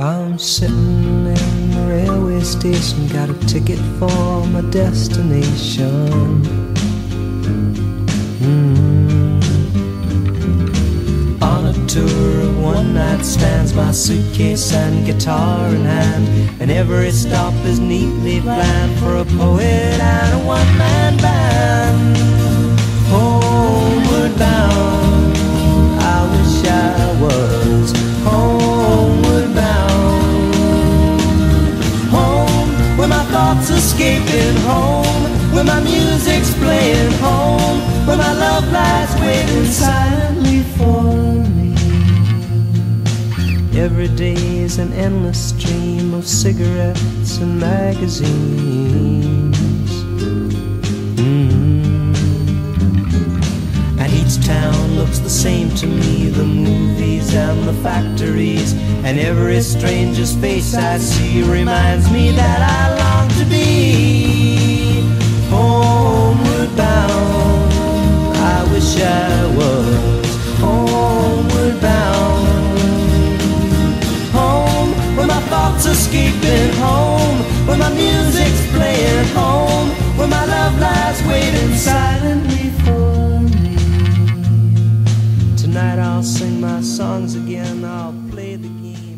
I'm sitting in the railway station, got a ticket for my destination. Mm. On a tour of one night stands, my suitcase and guitar in hand, and every stop is neatly planned for a poet and a one man thoughts escaping home, where my music's playing home, where my love lies waiting silently for me. Every day is an endless stream of cigarettes and magazines. Mm. And each town looks the same to me the movies and the factories. And every stranger's face I see reminds me that I I wish I was. Home, where my thoughts are escaping. Home, where my music's playing. Home, where my love lies waiting silently for me. Tonight I'll sing my songs again. I'll play the game.